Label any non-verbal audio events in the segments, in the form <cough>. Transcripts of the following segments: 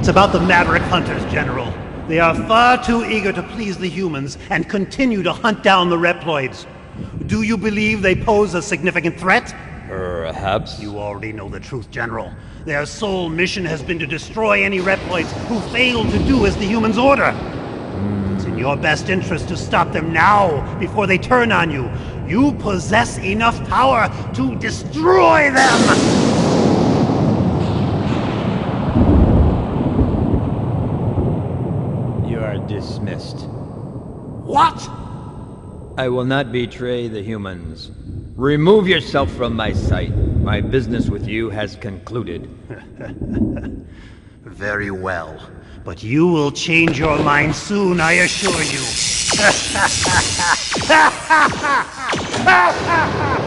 It's about the Maverick Hunters, General. They are far too eager to please the humans and continue to hunt down the Reploids. Do you believe they pose a significant threat? Perhaps. You already know the truth, General. Their sole mission has been to destroy any Reploids who fail to do as the humans order. Hmm. It's in your best interest to stop them now, before they turn on you. You possess enough power to destroy them! You are dismissed. What? I will not betray the humans. Remove yourself from my sight. My business with you has concluded. <laughs> Very well. But you will change your mind soon, I assure you. <laughs>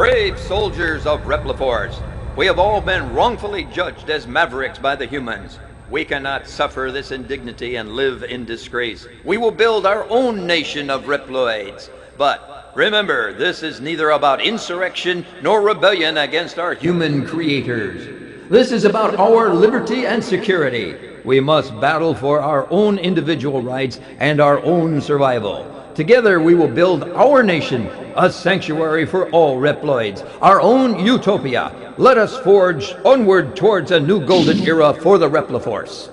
Brave soldiers of Repliforce, we have all been wrongfully judged as mavericks by the humans. We cannot suffer this indignity and live in disgrace. We will build our own nation of Reploids. But remember, this is neither about insurrection nor rebellion against our human creators. This is about our liberty and security. We must battle for our own individual rights and our own survival. Together we will build our nation, a sanctuary for all Reploids, our own utopia. Let us forge onward towards a new golden era for the Repliforce.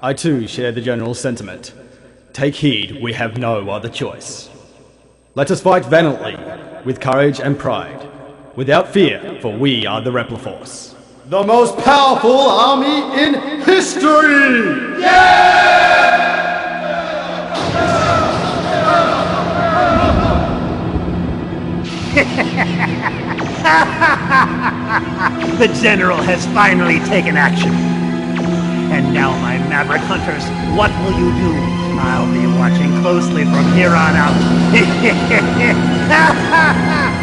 I too share the general sentiment. Take heed, we have no other choice. Let us fight valiantly, with courage and pride, without fear, for we are the Repliforce. The most powerful army in history! The General has finally taken action. And now, my Maverick Hunters, what will you do? I'll be watching closely from here on out. <laughs>